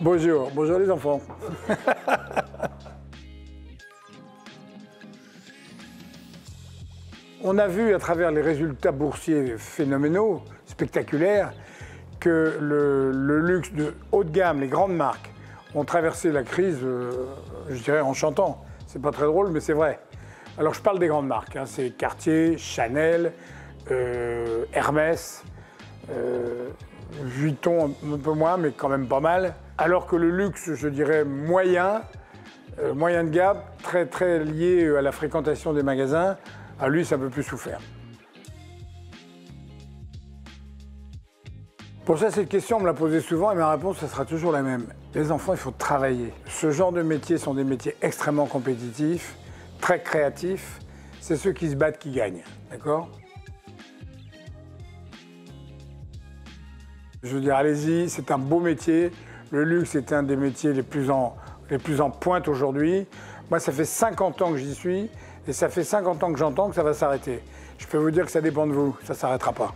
Bonjour, bonjour les enfants. On a vu à travers les résultats boursiers phénoménaux, spectaculaires, que le, luxe de haut de gamme, les grandes marques, ont traversé la crise, euh, je dirais, en chantant. C'est pas très drôle, mais c'est vrai. Alors je parle des grandes marques, hein. c'est Cartier, Chanel, euh, Hermès, euh, Vuitton un peu moins, mais quand même pas mal. Alors que le luxe, je dirais, moyen, euh, moyen de gamme, très très lié à la fréquentation des magasins, à lui, ça un peu plus souffert. Pour ça, cette question, on me l'a posée souvent et ma réponse, ça sera toujours la même. Les enfants, il faut travailler. Ce genre de métiers sont des métiers extrêmement compétitifs, très créatifs. C'est ceux qui se battent qui gagnent. D'accord? Je veux dire, allez-y, c'est un beau métier. Le luxe est un des métiers les plus en, les plus en pointe aujourd'hui. Moi, ça fait 50 ans que j'y suis et ça fait 50 ans que j'entends que ça va s'arrêter. Je peux vous dire que ça dépend de vous, ça ne s'arrêtera pas.